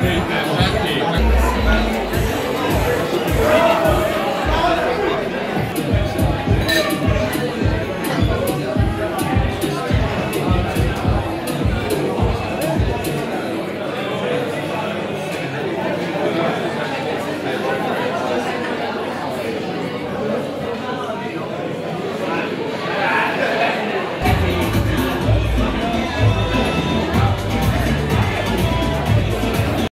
Amen.